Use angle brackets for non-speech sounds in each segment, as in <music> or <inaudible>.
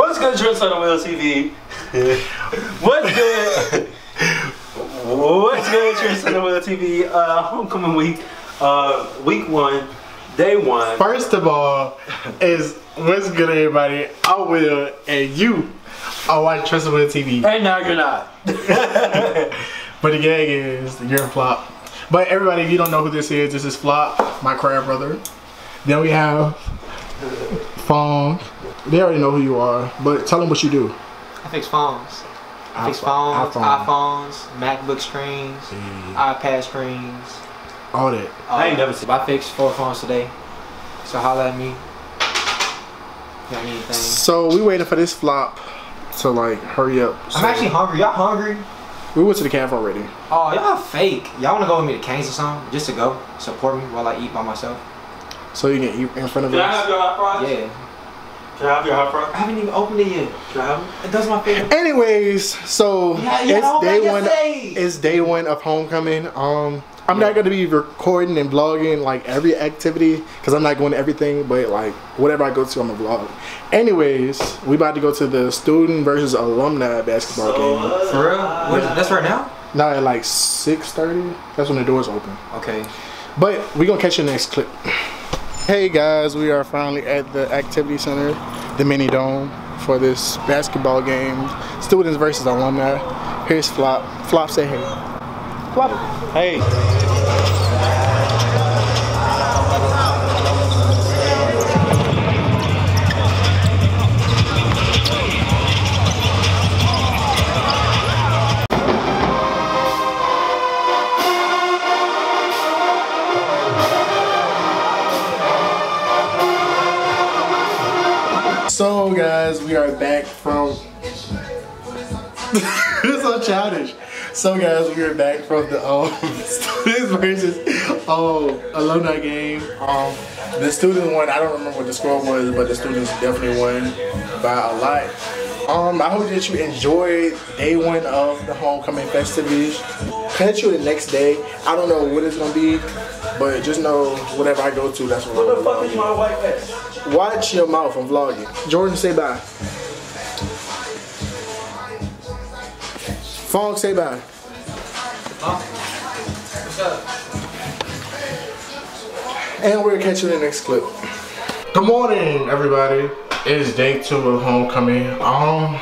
What's good, Trendsetterwill TV? <laughs> What's good? What's good, Trendsetterwill TV? Uh, homecoming week, uh, week one, day one. First of all, is what's good, everybody? I will, and you are watching Trendsetterwill TV. And now you're not. <laughs> But the gag is you're a flop. But everybody, if you don't know who this is, this is Flop, my crab brother. Then we have Fong. They already know who you are, but tell them what you do. I fix phones. I fix phones, iPhone. iPhones, MacBook screens, iPad screens. All that. I ain't never seen- I fixed four phones today. So holla at me. Got anything? So we waiting for this flop to like hurry up. I'm actually hungry. Y'all hungry? we went to the cafe already. Oh, y'all fake. Y'all wanna go with me to Canes or something? Just to go support me while I eat by myself? So you can eat in front of Can I have us. your fries? Yeah. Can I have your hot I fries? haven't even opened it yet. Can I have them? It does my favorite. Anyways, so Yeah, yeah, it's day one. yesterday. It's day one of homecoming. Um, I'm not gonna be recording and vlogging like every activity because I'm not going to everything, but like whatever I go to, I'm gonna vlog. Anyways, we about to go to the student versus alumni basketball game. For real? What, that's right now? Now at like 6:30. That's when the doors open. Okay. But we gonna catch you the next clip. Hey guys, we are finally at the activity center, the mini dome, for this basketball game. Students versus alumni. Here's Flop. Flop, say hey. Flop. Hey. Guys, we are back from. <laughs> it's so childish. So guys, we are back from the um, <laughs> students versus um, alumni game. Um, the students won. I don't remember what the score was, but the students definitely won by a lot. Um, I hope that you enjoyed day one of the homecoming festivities. Catch you the next day. I don't know what it's gonna be, but just know whatever I go to, that's what I'm the fuck is my white vest? Watch your mouth. I'm vlogging. Jordan, say bye. Fong, say bye. And we'll catch you in the next clip. Good morning, everybody. It's day two of homecoming. Um,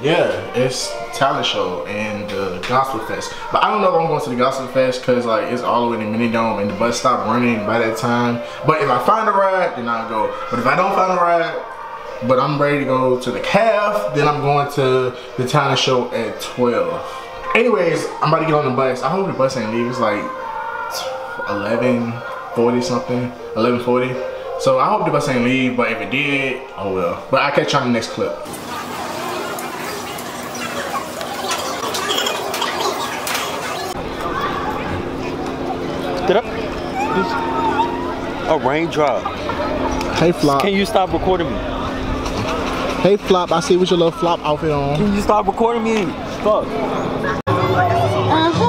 yeah, it's talent show and the gospel fest. But I don't know if I'm going to the gospel fest because like it's all the way in mini dome and the bus stopped running by that time. But if I find a ride, then I'll go. But if I don't find a ride, but I'm ready to go to the calf, then I'm going to the talent show at 12. Anyways, I'm about to get on the bus. I hope the bus ain't leave. It's like 1140 something 1140 so i hope the bus ain't leave but if it did oh well but i'll catch you on the next clip A raindrop. hey flop Can you stop recording me? hey flop i see what your little flop outfit on Can you stop recording me? Fuck. Uh, no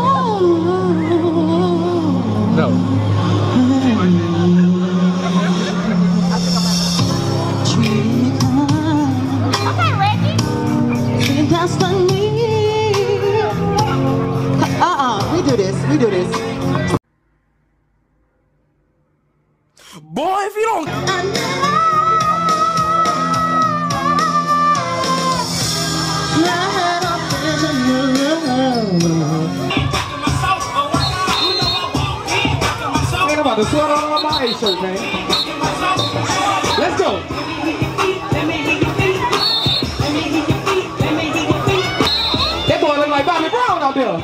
There. I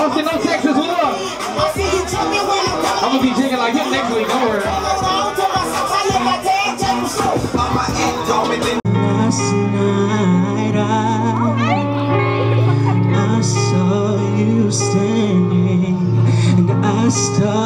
don't see no Texas love. I'm gonna be jigging like him next week, don't worry. Last night I, I saw you standing and I started,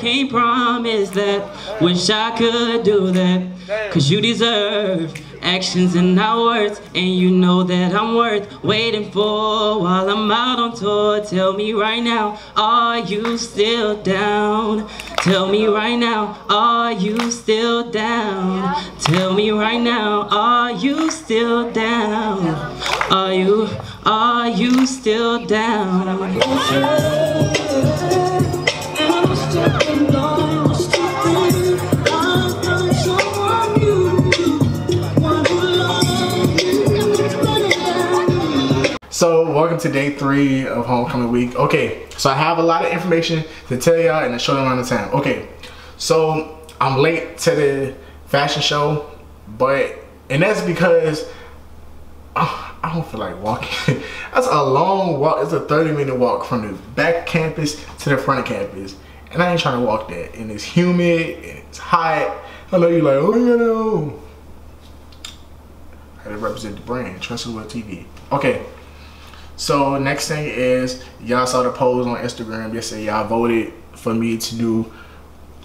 can't promise that. Wish I could do that. Cause you deserve actions and not words. And you know that I'm worth waiting for while I'm out on tour. Tell me right now, are you still down? Tell me right now, are you still down? Tell me right now, are you still down? Are you, are you still down? So, welcome to day three of homecoming week. Okay, so I have a lot of information to tell y'all in a short amount of time. Okay, so I'm late to the fashion show, but and that's because uh, I don't feel like walking. <laughs> that's a long walk. It's a 30 minute walk from the back campus to the front campus, and I ain't trying to walk that. And it's humid, and it's hot. I know you're like, oh, you know. I represent the brand, Trustable TV. Okay. So next thing is y'all saw the polls on Instagram yesterday. Y'all voted for me to do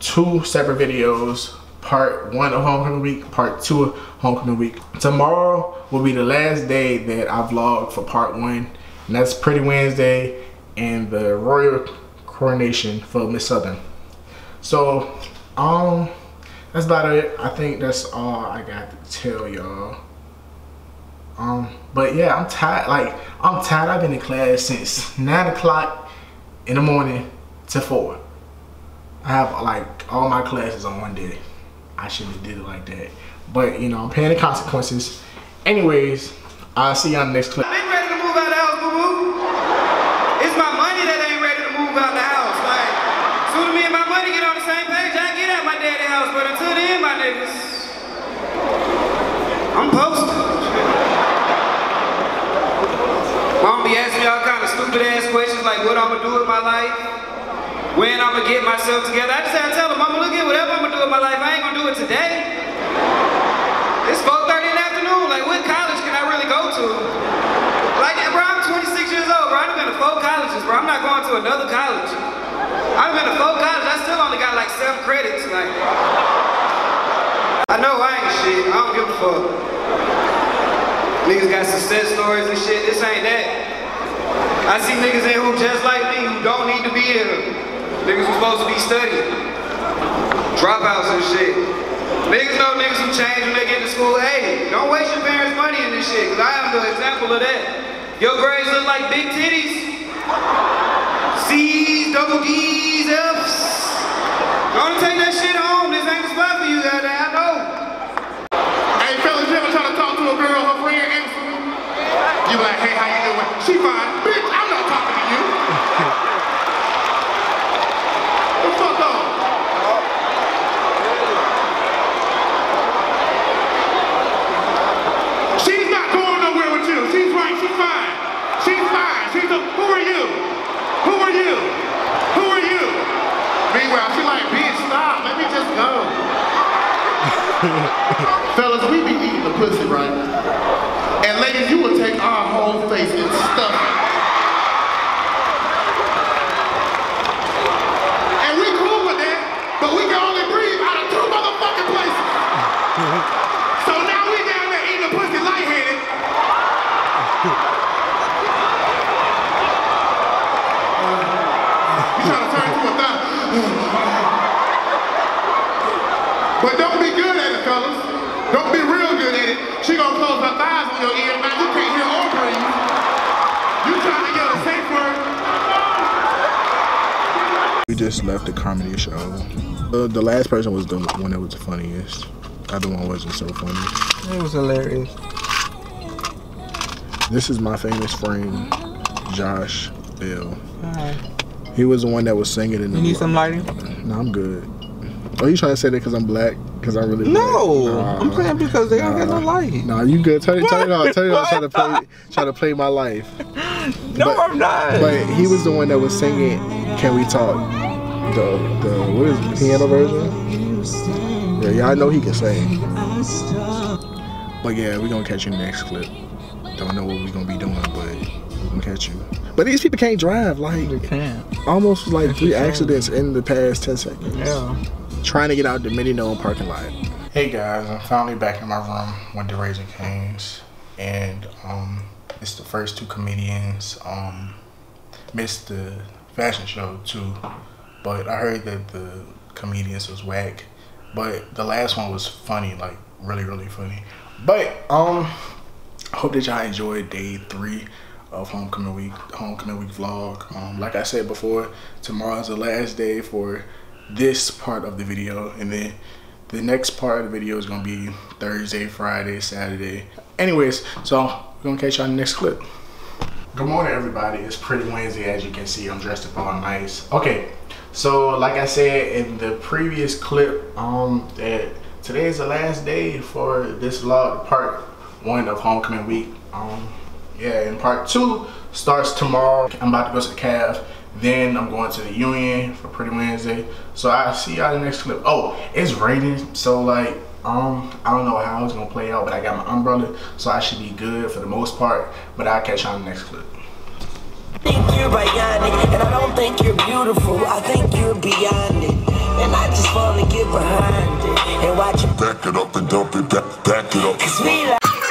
two separate videos. Part one of homecoming week, part two of homecoming week. Tomorrow will be the last day that I vlog for part one, and that's Pretty Wednesday and the royal coronation for Miss Southern. So, um, that's about it. I think that's all I got to tell y'all. Um, but yeah, I'm tired. Like I'm tired. I've been in class since nine o'clock in the morning to four. I have like all my classes on one day. I shouldn't have did it like that. But you know, I'm paying the consequences. Anyways, I'll see on the next clip. I'm. Mom be asking me all kind of stupid ass questions like what I'm gonna do with my life, when I'm gonna get myself together. I just had to tell them, I'm going to look at whatever I'm gonna do with my life, I ain't gonna do it today. It's 4.30 in the afternoon, like what college can I really go to? Like, bro, I'm 26 years old, bro. I've been to four colleges, bro. I'm not going to another college. I've been to four colleges, I still only got like seven credits, like. I know I ain't shit, I don't give a fuck. Niggas got success stories and shit, this ain't that. I see niggas in here who just like me, who don't need to be in here. Niggas who supposed to be studying. Dropouts and shit. Niggas know niggas who change when they get to school. Hey, don't waste your parents' money in this shit, cause I am the example of that. Your grades look like big titties. C's, double D's, F's. Don't take that shit home. This ain't the spot for you there, I know. Hey fellas, you ever try to talk to a girl, her friend answer? You like, hey, how you doing? She fine. Bitch, I'm not talking to you. the fuck on? She's not going nowhere with you. She's right, she's fine. She's fine. She's a, who are you? Who are you? Who are you? Meanwhile, she like, bitch, stop. Let me just go. <laughs> Fellas, we be eating the pussy, right? And ladies, you will take our whole face and stuff it. And we cool with that, but we can only breathe out of two motherfucking places. so now we down there eating the pussy lightheaded. you trying to turn to a thigh. <sighs> But don't be good at it, fellas. Don't be real good at it. She gonna close her thighs on your ear. Now you can't hear or breathe. You trying to yell a safe word. We just left the comedy show. Uh, the last person was the one that was the funniest. The other one wasn't so funny. It was hilarious. This is my famous friend, Josh Bell. Alright. He was the one that was singing in the. You need some lighting? No, I'm good. Are you trying to say that because I'm black? Because I'm really? No, Nah. I'm saying because they don't got no light. Nah, you good. Turn it, turn it off. Turn it off. Trying to play, <laughs> trying to play my life. No, But- I'm not. But he was the one that was singing "Can We Talk." The the what is it, the piano version? Yeah, yeah, I know he can sing. But yeah, we're gonna catch you in the next clip. Don't know what we're gonna be doing, but we're gonna catch you. But these people can't drive. Like they Can't. almost like three accidents in the past ten seconds. Yeah. Trying to get out the mini dome parking lot. Hey guys, I'm finally back in my room with the Raising Cane's, and um, it's the first two comedians um missed the fashion show too, but I heard that the comedians was whack, but the last one was funny, like really really funny. But um, I hope that y'all enjoyed day three of homecoming week, homecoming week vlog. Um, like I said before, tomorrow's the last day for this part of the video, and then the next part of the video is gonna be Thursday, Friday, Saturday. Anyways, so we're gonna catch y'all in the next clip. Good morning, everybody. It's Pretty Wednesday. As you can see, I'm dressed up all nice. Okay, so like I said in the previous clip, um, that today is the last day for this vlog, part one of homecoming week. Um, yeah, and part two starts tomorrow. I'm about to go to the calf. Then I'm going to the Union for Pretty Wednesday. So I'll see y'all in the next clip. Oh, it's raining, so like um, I don't know how it's gonna play out, but I got my umbrella, so I should be good for the most part. But I'll catch y'all in the next clip. Think you're bionic, and I don't think you're beautiful. I think you're beyond it, and I just wanna get behind it and watch you Back it up and dump it, back, back it up. kiss me like.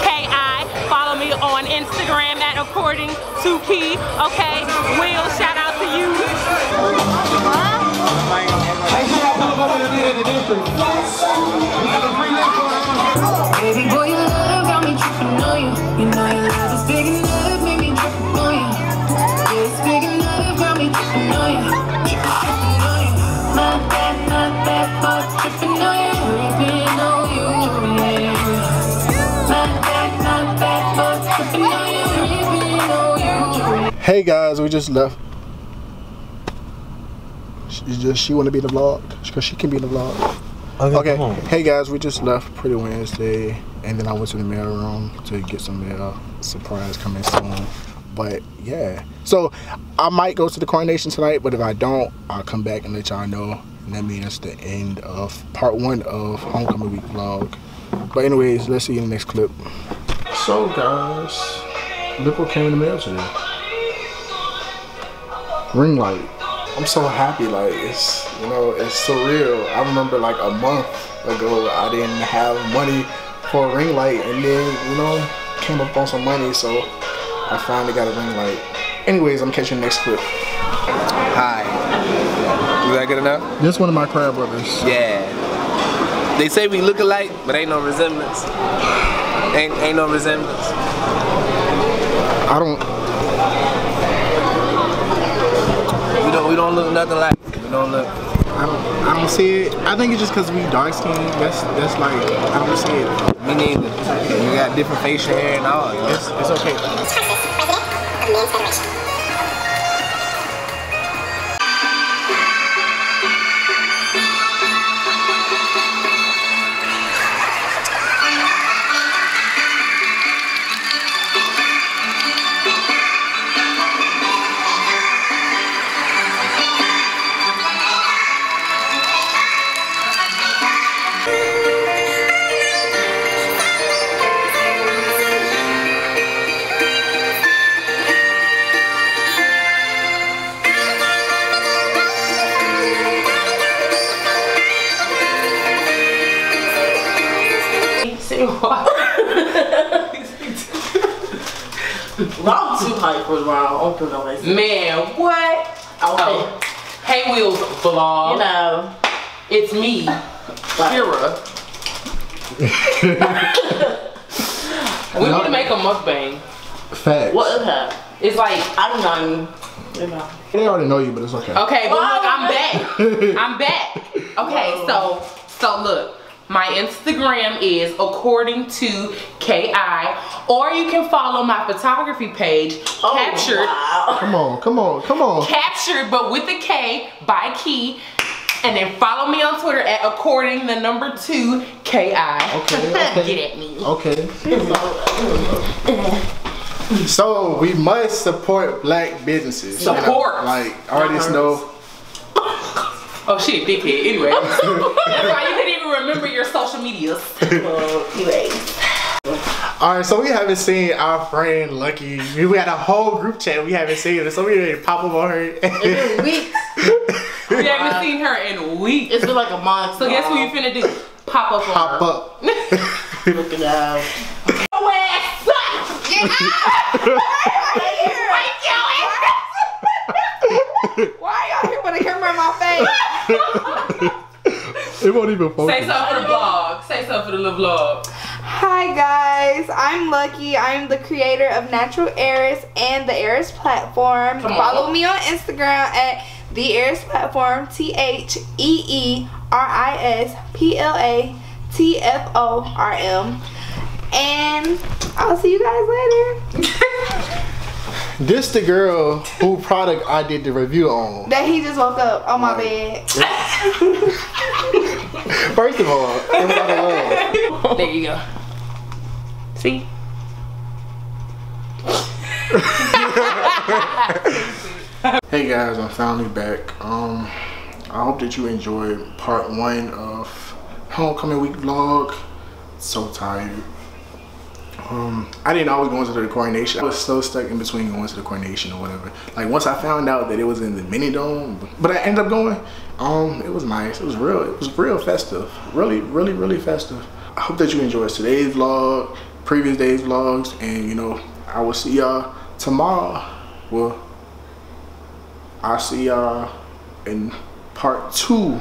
Key K I. Follow me on Instagram at according to key. Okay, Will, shout out to you. Baby boy, your love me you. You know your love Hey guys, we just left. She just she want to be in the vlog because she can be in the vlog. Okay. Hey guys, we just left Pretty Wednesday, and then I went to the mail room to get some mail. Surprise coming soon. But yeah, so I might go to the coronation tonight, but if I don't, I'll come back and let y'all know. And that means that's the end of part one of Homecoming Week vlog. But anyways, let's see you in the next clip. So guys, look what came in the mail today. Ring light. I'm so happy, like it's you know, it's surreal. I remember like a month ago I didn't have money for a ring light and then, you know, came up on some money so I finally got a ring light. Anyways, I'm catching the next clip. Hi. Was that good enough? This one of my crab brothers. Yeah. They say we look alike, but ain't no resemblance. Ain't ain't no resemblance. I don't. We don't look nothing like. We don't look. I don't. I don't see it. I think it's just because we dark skinned. That's that's like I don't see it. Me neither. We got different facial hair and all. You know? It's it's okay. I'm too hype <laughs> for around open on this. Man, what? Okay. Oh. Hey Wheels vlog. You know, It's me, Kira. <laughs> we need to make a mukbang. Facts. what is that? It's like I don't know. You know. They already know you, but it's okay. Okay, but look, I'm back. I'm back. <laughs> Okay, so so look, my Instagram is according to KI, or you can follow my photography page, oh, captured, Wow. Come on, come on, come on. captured, but with a K by Key. And then follow me on Twitter at according the number two KI. Okay, <laughs> okay. Get at me. Okay. So we must support black businesses. you know? Support. Like artists know. Oh shit, dickhead. Anyway. <laughs> That's why you didn't even remember your social medias. Well, anyways. All right, so we haven't seen our friend Lucky. We had a whole group chat. We haven't seen her, so we ready to pop up on her. It's been weeks. <laughs> We haven't seen her in weeks. It's been like a month. So guess what you finna do? Pop up on Pop her. up. <laughs> Looking out. Your ass up! Get Why y'all here with a camera in my face? It won't even focus. Say something for the vlog. Say something for the little vlog. Hi guys, I'm Lucky. I'm the creator of Natural Heiress and the Heiress platform. Come on. Follow me on Instagram at the Heiress platform. T H E E R I S P L A T F O R M. And I'll see you guys later. <laughs> This the girl who product I did the review on. that he just woke up on my bed. <laughs> First of all, it was out of love. There you go. See? <laughs> Hey guys, I'm finally back. Um, I hope that you enjoyed part one of homecoming week vlog. So tired. Um, I didn't always go into the coronation. I was so stuck in between going to the coronation or whatever. Like once I found out that it was in the mini dome, but I ended up going. Um, it was nice. It was real. It was real festive. Really, really, really festive. I hope that you enjoyed today's vlog, previous days vlogs, and you know I will see y'all tomorrow. Well, I'll see y'all in part two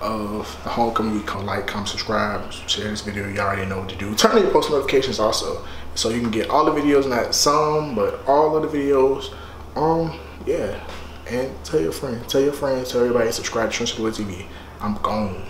of the homecoming week. Like, comment, subscribe, share this video. You already know what to do. Turn on your post notifications also, so you can get all the videos, not some, but all of the videos. Um, yeah. And tell your friends, tell your friends, tell everybody, subscribe to Trench TV. I'm gone.